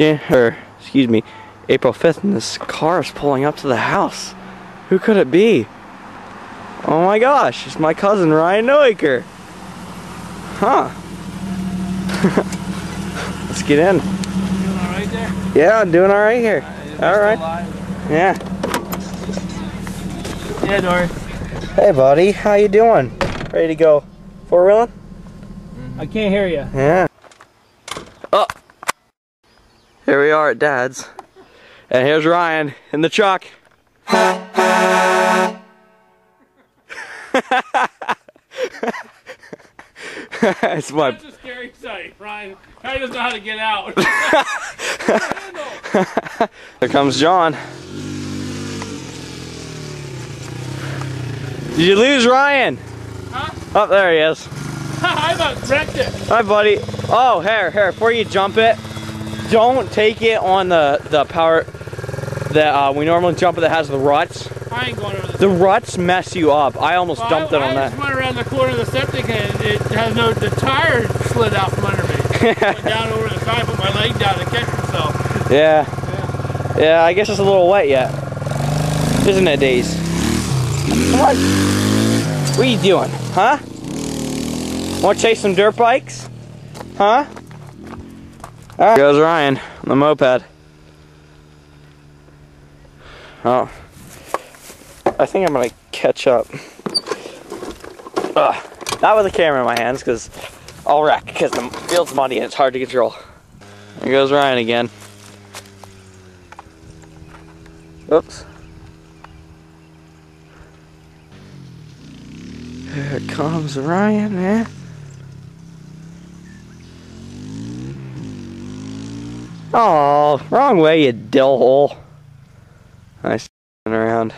Or er, excuse me, April 5th, and this car is pulling up to the house. Who could it be? Oh my gosh, it's my cousin Ryan Noaker. Huh. Let's get in. Doing all right there? Yeah, I'm doing alright here. Alright. Yeah. Yeah, Dory. Hey buddy, how you doing? Ready to go four wheeling? I can't hear you. Yeah. Oh. Here we are at Dad's. And here's Ryan in the truck. it's my That's a scary sight, Ryan. He doesn't know how to get out. Here comes John. Did you lose Ryan? Huh? Oh, there he is. I about wrecked it. Hi, buddy. Oh, here, here. Before you jump it, don't take it on the the power that uh, we normally jump it that has the ruts. I ain't going over this. The ruts mess you up. I almost Well, dumped I, it on I that. just went around the corner of the septic and it has no, the tire slid out from under me. went down over the side, put my leg down to catch myself. Yeah. Yeah, I guess it's a little wet yet. Isn't it, Days? On. What are you doing? Huh? Want to chase some dirt bikes? Huh? There goes Ryan on the moped. Oh. I think I'm gonna catch up. Ugh. Not with the camera in my hands, because I'll wreck, because the field's muddy and it's hard to control. There goes Ryan again. Oops. Here comes Ryan, eh? Oh, wrong way, you dill hole. Nice around.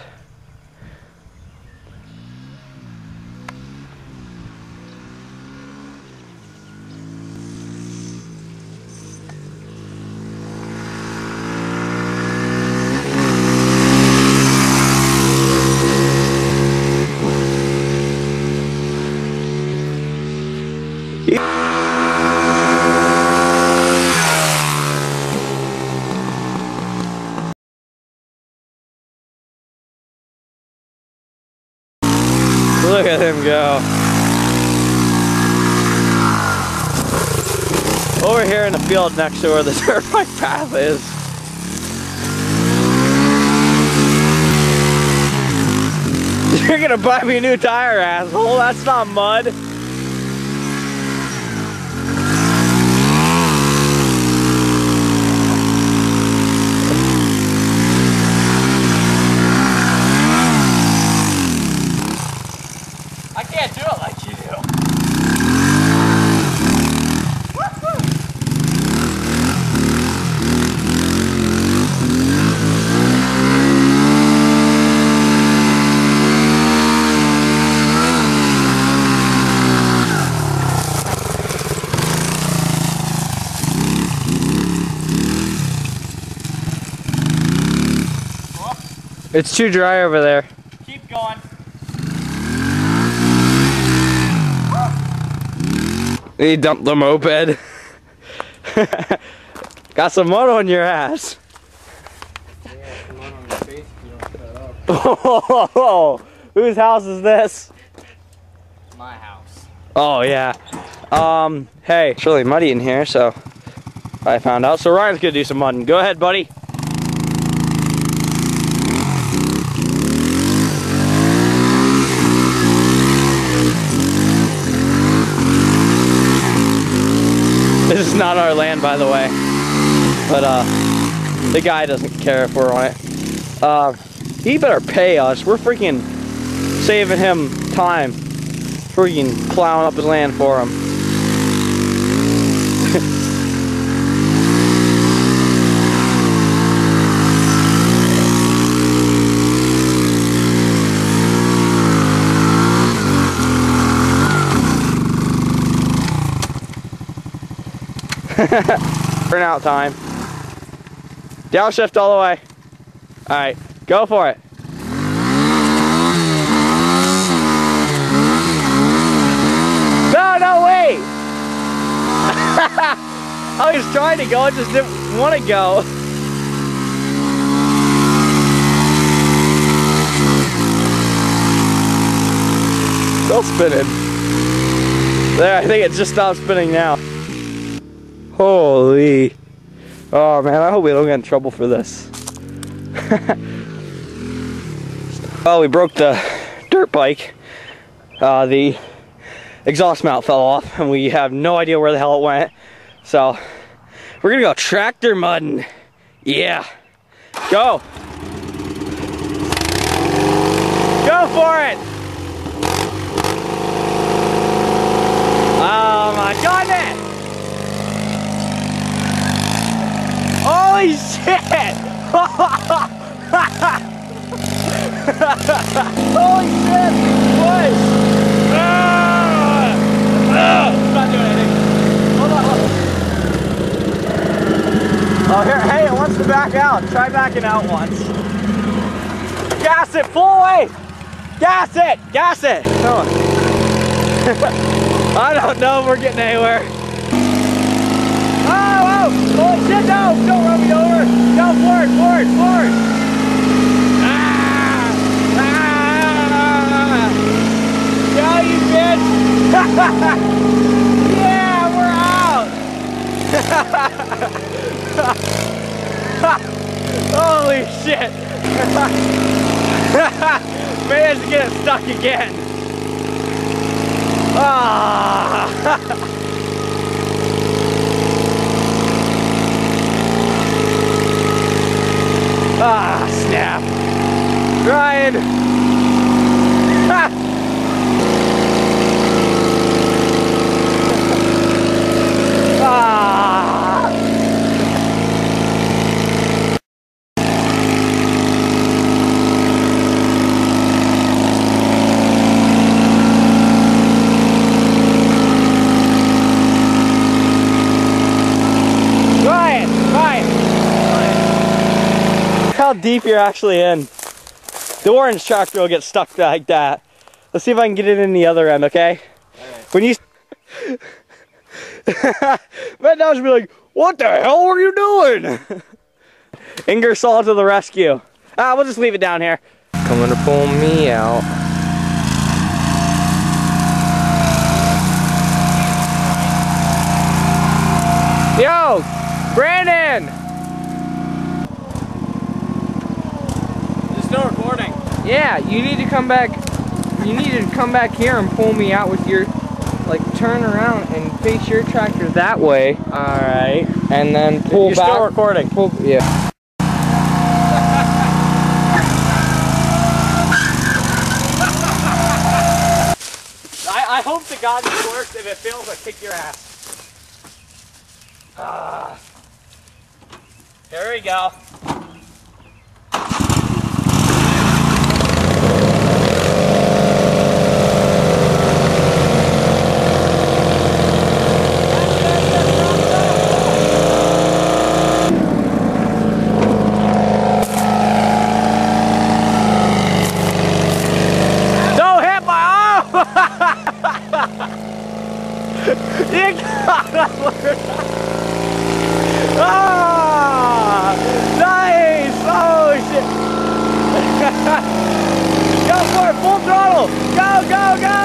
Look at him go. Over here in the field next to where the dirt bike path is. You're gonna buy me a new tire, asshole. That's not mud. It's too dry over there. Keep going. He dumped the moped. Got some mud on your ass. Oh, whose house is this? My house. Oh yeah. Um, hey, it's really muddy in here, so I found out. So Ryan's gonna do some mudding. Go ahead, buddy. Is not our land, by the way. But uh, the guy doesn't care if we're on it. Uh, he better pay us. We're freaking saving him time. Freaking plowing up his land for him. Burnout time. Downshift all the way. Alright, go for it. No, no, wait! I was trying to go, I just didn't want to go. Still spinning. There, I think it just stopped spinning now. Holy. Oh man, I hope we don't get in trouble for this. well, we broke the dirt bike. Uh, the exhaust mount fell off and we have no idea where the hell it went. So, we're gonna go tractor mudding. Yeah. Go. Go for it. Oh my goodness! Holy shit! Holy shit! Boys! Ah! Ah! Not doing anything. Hold on. Oh, here, hey, it wants to back out. Try backing out once. Gas it, full away! Gas it! Gas it! I don't know if we're getting anywhere. Oh, shit, no! Don't run me over! Go forward, forward, forward! Ah! Ah! Go, you bitch! yeah, we're out! Holy shit! Managed to get it stuck again. Ah, Ha! ah! How deep you're actually in. The orange tractor will get stuck like that. Let's see if I can get it in the other end, okay? When you... Matt Dodge be like, what the hell are you doing? Ingersoll to the rescue. Ah, we'll just leave it down here. Coming to pull me out. Yo, Yeah, you need to come back. You need to come back here and pull me out with your, like, turn around and face your tractor that way. All right. And then pull You're back. still recording. Pull, yeah. I, I hope to God this works. If it fails, I kick your ass. Ah. Here we go. go, go!